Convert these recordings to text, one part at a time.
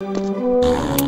you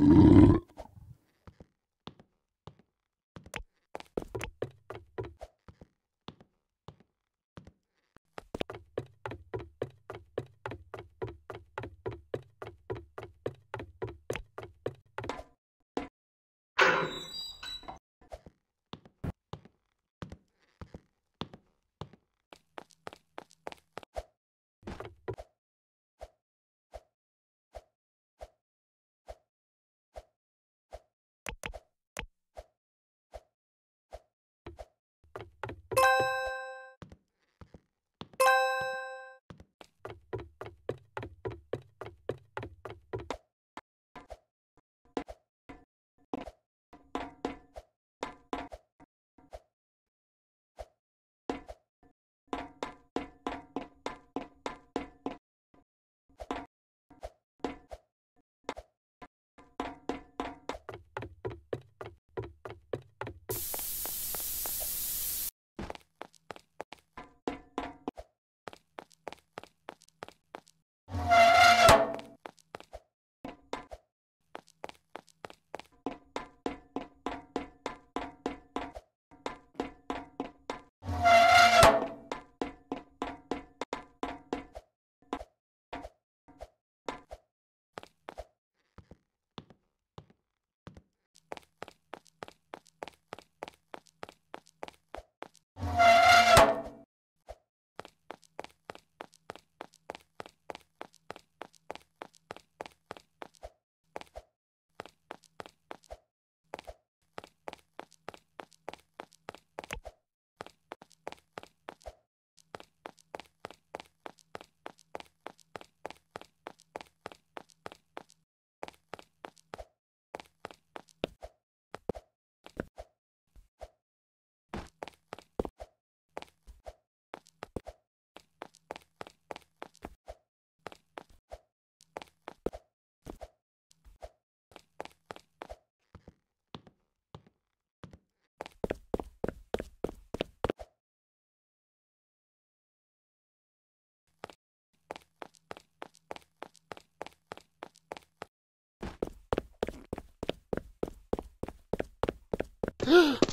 Mm-hmm. Ha!